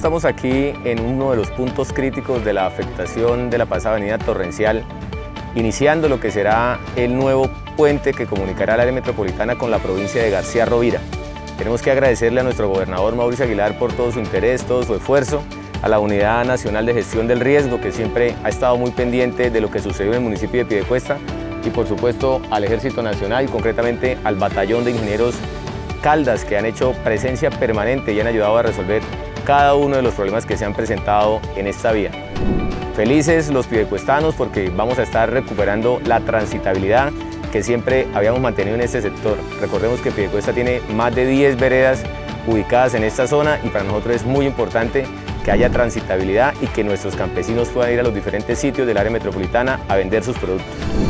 estamos aquí en uno de los puntos críticos de la afectación de la pasada avenida torrencial, iniciando lo que será el nuevo puente que comunicará la área metropolitana con la provincia de García Rovira. Tenemos que agradecerle a nuestro gobernador Mauricio Aguilar por todo su interés, todo su esfuerzo, a la Unidad Nacional de Gestión del Riesgo, que siempre ha estado muy pendiente de lo que sucedió en el municipio de Piedecuesta, y por supuesto al Ejército Nacional, concretamente al Batallón de Ingenieros Caldas, que han hecho presencia permanente y han ayudado a resolver cada uno de los problemas que se han presentado en esta vía. Felices los piedecuestanos porque vamos a estar recuperando la transitabilidad que siempre habíamos mantenido en este sector. Recordemos que Piedecuesta tiene más de 10 veredas ubicadas en esta zona y para nosotros es muy importante que haya transitabilidad y que nuestros campesinos puedan ir a los diferentes sitios del área metropolitana a vender sus productos.